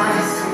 nice.